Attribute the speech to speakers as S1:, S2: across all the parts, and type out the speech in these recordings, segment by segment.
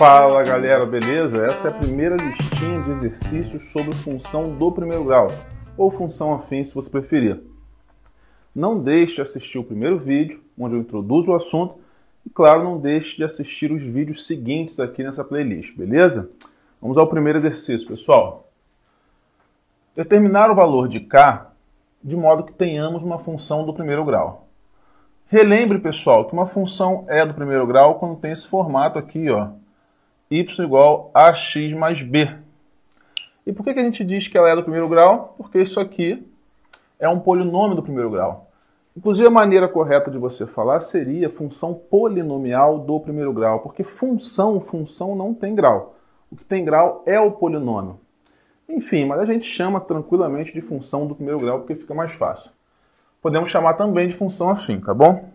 S1: Fala galera, beleza? Essa é a primeira listinha de exercícios sobre função do primeiro grau, ou função afim se você preferir. Não deixe de assistir o primeiro vídeo, onde eu introduzo o assunto, e claro, não deixe de assistir os vídeos seguintes aqui nessa playlist, beleza? Vamos ao primeiro exercício, pessoal. Determinar o valor de k de modo que tenhamos uma função do primeiro grau. Relembre, pessoal, que uma função é do primeiro grau quando tem esse formato aqui, ó, y igual a x mais b. E por que, que a gente diz que ela é do primeiro grau? Porque isso aqui é um polinômio do primeiro grau. Inclusive, a maneira correta de você falar seria função polinomial do primeiro grau, porque função, função não tem grau. O que tem grau é o polinômio. Enfim, mas a gente chama tranquilamente de função do primeiro grau porque fica mais fácil. Podemos chamar também de função afim, tá bom?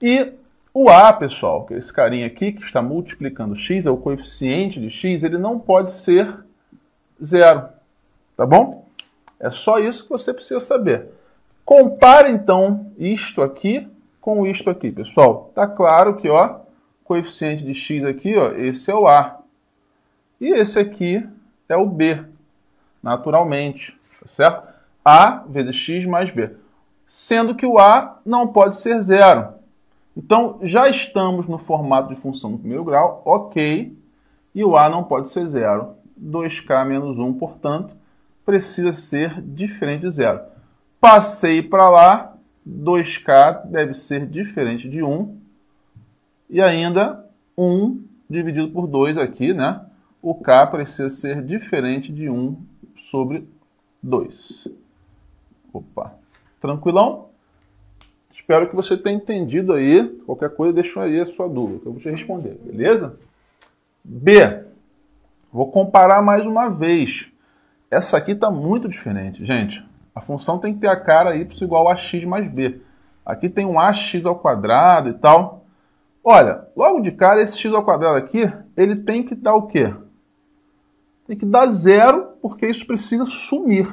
S1: E o A, pessoal, que é esse carinha aqui que está multiplicando x, é o coeficiente de x, ele não pode ser zero, tá bom? É só isso que você precisa saber. Compare, então, isto aqui com isto aqui, pessoal. Tá claro que, ó, coeficiente de x aqui, ó, esse é o A. E esse aqui é o B, naturalmente, certo? A vezes x mais B. Sendo que o A não pode ser zero. Então, já estamos no formato de função do primeiro grau, ok, e o A não pode ser zero. 2K menos 1, portanto, precisa ser diferente de zero. Passei para lá, 2K deve ser diferente de 1, e ainda 1 dividido por 2 aqui, né? O K precisa ser diferente de 1 sobre 2. Opa, tranquilão? Espero que você tenha entendido aí. Qualquer coisa, deixa aí a sua dúvida, que eu vou te responder, beleza? B. Vou comparar mais uma vez. Essa aqui está muito diferente, gente. A função tem que ter a cara y igual a x mais b. Aqui tem um ax ao quadrado e tal. Olha, logo de cara, esse x ao quadrado aqui, ele tem que dar o quê? Tem que dar zero, porque isso precisa sumir.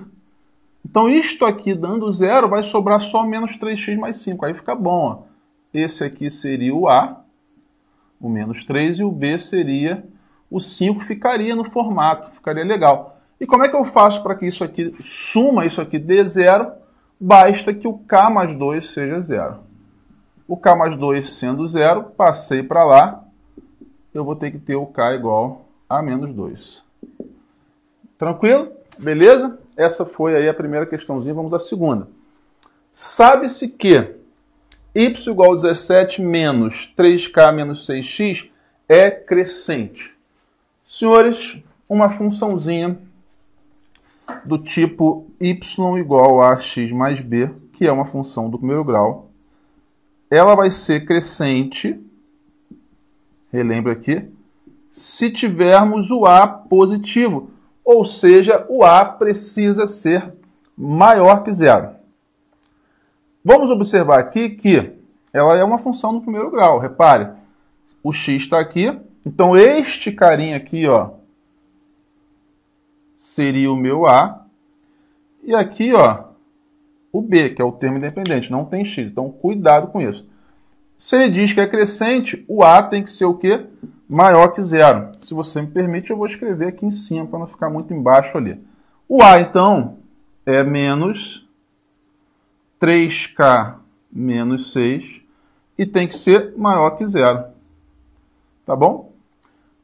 S1: Então, isto aqui dando zero, vai sobrar só menos 3x mais 5. Aí fica bom. Ó. Esse aqui seria o A, o menos 3, e o B seria o 5, ficaria no formato, ficaria legal. E como é que eu faço para que isso aqui suma, isso aqui dê zero? Basta que o K mais 2 seja zero. O K mais 2 sendo zero, passei para lá, eu vou ter que ter o K igual a menos 2. Tranquilo? Beleza? Essa foi aí a primeira questãozinha, vamos à segunda. Sabe-se que y igual a 17 menos 3k menos 6x é crescente. Senhores, uma funçãozinha do tipo y igual a x mais b, que é uma função do primeiro grau, ela vai ser crescente, relembra aqui, se tivermos o a positivo ou seja, o A precisa ser maior que zero. Vamos observar aqui que ela é uma função do primeiro grau. Repare, o x está aqui, então este carinha aqui, ó, seria o meu A. E aqui, ó, o B, que é o termo independente, não tem x. Então, cuidado com isso. Se ele diz que é crescente, o A tem que ser o quê? Maior que zero. Se você me permite, eu vou escrever aqui em cima para não ficar muito embaixo ali. O A, então, é menos 3K menos 6 e tem que ser maior que zero. Tá bom?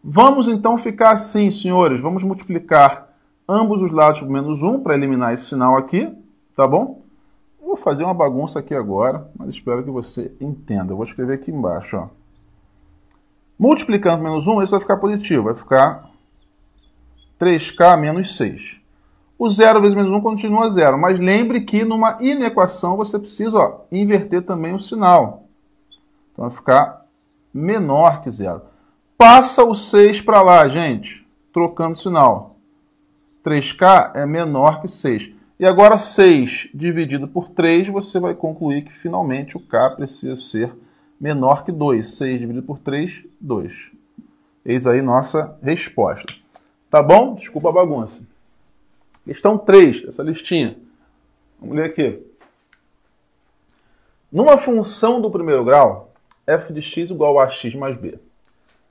S1: Vamos então ficar assim, senhores. Vamos multiplicar ambos os lados por menos 1 para eliminar esse sinal aqui. Tá bom? Vou fazer uma bagunça aqui agora, mas espero que você entenda. Eu vou escrever aqui embaixo. Ó. Multiplicando menos 1, isso vai ficar positivo. Vai ficar 3K menos 6. O 0 vezes menos 1 continua zero. Mas lembre que numa inequação você precisa ó, inverter também o sinal. Então vai ficar menor que zero. Passa o 6 para lá, gente. Trocando sinal. 3K é menor que 6. E agora 6 dividido por 3, você vai concluir que finalmente o K precisa ser menor que 2. 6 dividido por 3, 2. Eis aí nossa resposta. Tá bom? Desculpa a bagunça. Questão 3, essa listinha. Vamos ler aqui. Numa função do primeiro grau, f de x igual a x mais b.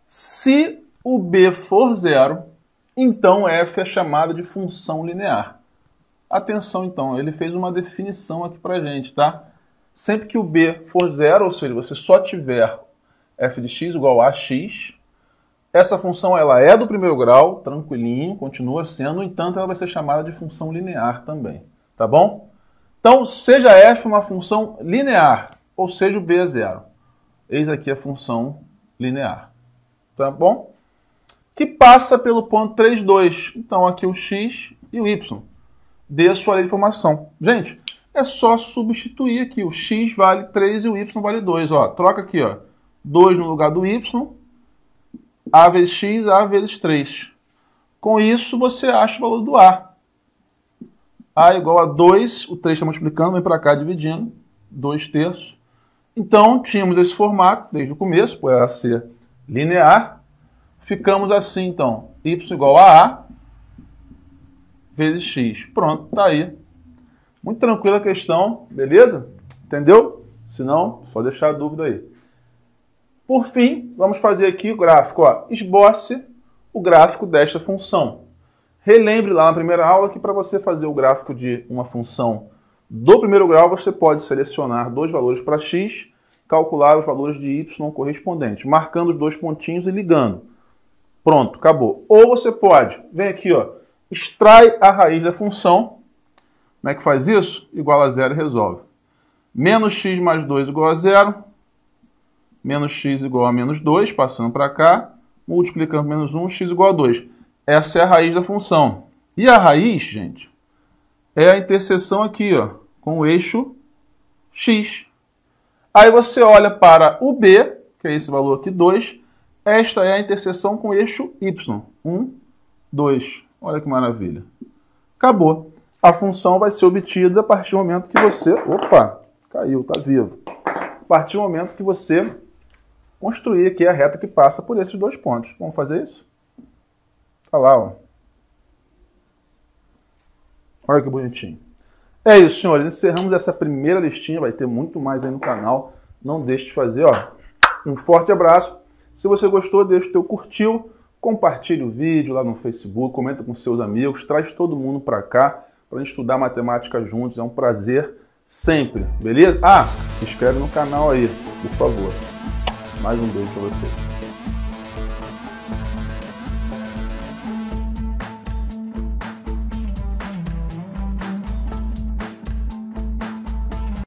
S1: Se o b for zero, então f é chamada de função linear. Atenção então, ele fez uma definição aqui pra gente, tá? Sempre que o b for zero, ou seja, você só tiver f de x igual a x, essa função ela é do primeiro grau, tranquilinho, continua sendo, no entanto ela vai ser chamada de função linear também, tá bom? Então, seja f uma função linear, ou seja o b é zero. Eis aqui a função linear, tá bom? Que passa pelo ponto 3, 2. Então, aqui o x e o y. Dê sua lei de formação. Gente, é só substituir aqui. O x vale 3 e o y vale 2. Ó, troca aqui, ó. 2 no lugar do y. A vezes x, A vezes 3. Com isso, você acha o valor do A. A igual a 2, o 3 está multiplicando, vem para cá dividindo. 2 terços. Então, tínhamos esse formato desde o começo, por ser linear. Ficamos assim, então. y igual a A vezes x. Pronto, tá aí. Muito tranquila a questão, beleza? Entendeu? Se não, só deixar a dúvida aí. Por fim, vamos fazer aqui o gráfico. Ó. Esboce o gráfico desta função. Relembre lá na primeira aula que para você fazer o gráfico de uma função do primeiro grau, você pode selecionar dois valores para x, calcular os valores de y correspondentes, marcando os dois pontinhos e ligando. Pronto, acabou. Ou você pode, vem aqui, ó, extrai a raiz da função. Como é que faz isso? Igual a zero e resolve. Menos x mais 2 igual a zero. Menos x igual a menos 2, passando para cá. Multiplicando menos 1, x igual a 2. Essa é a raiz da função. E a raiz, gente, é a interseção aqui, ó, com o eixo x. Aí você olha para o b, que é esse valor aqui, 2. Esta é a interseção com o eixo y. 1, 2. Olha que maravilha. Acabou. A função vai ser obtida a partir do momento que você... Opa, caiu, está vivo. A partir do momento que você construir aqui a reta que passa por esses dois pontos. Vamos fazer isso? Está lá, ó. Olha que bonitinho. É isso, senhores. Encerramos essa primeira listinha. Vai ter muito mais aí no canal. Não deixe de fazer, ó. Um forte abraço. Se você gostou, deixa o teu curtiu. Compartilhe o vídeo lá no Facebook, comenta com seus amigos, traz todo mundo para cá para a gente estudar matemática juntos. É um prazer sempre, beleza? Ah, se inscreve no canal aí, por favor. Mais um beijo para vocês.